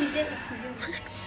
你这个你这